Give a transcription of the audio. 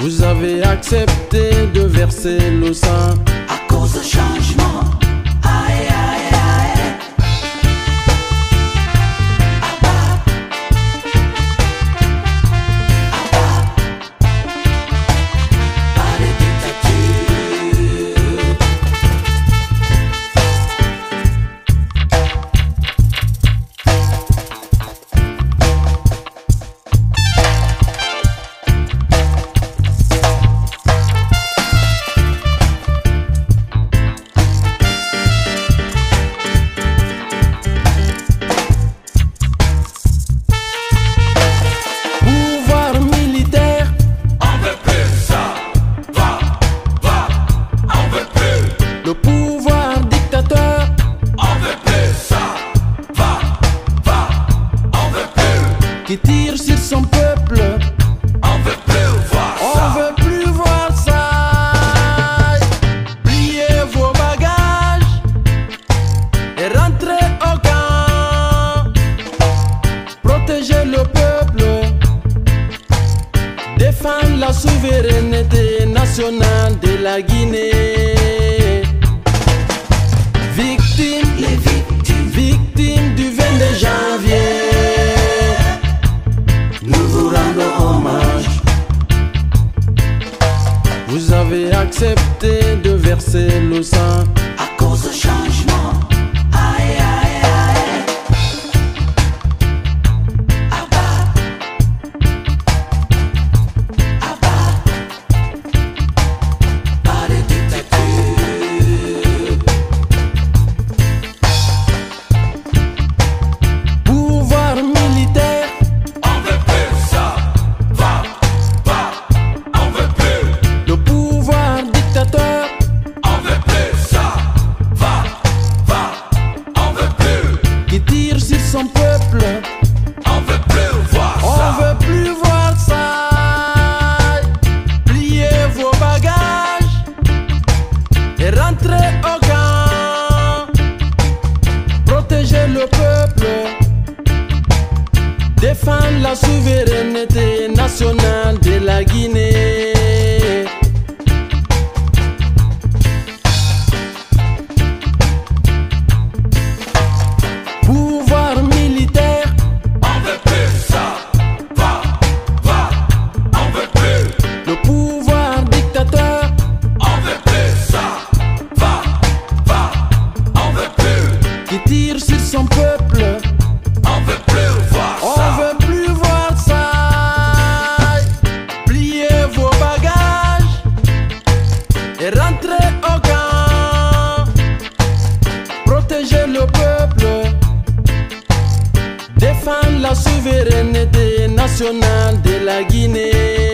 Vous avez accepté de verser le sang à cause du changement. Son peuple. On veut plus voir On ça. veut plus voir ça. Pliez vos bagages et rentrez au camp. Protégez le peuple. Défendre la souveraineté nationale de la Guinée. Victime, accepté de verser le sang. À cause de changement. Et rentrez au camp. Protégez le peuple. Défendre la souveraineté nationale tire sur son peuple. On veut plus voir On ça. veut plus voir ça. Pliez vos bagages et rentrez au camp. Protégez le peuple. Défendre la souveraineté nationale de la Guinée.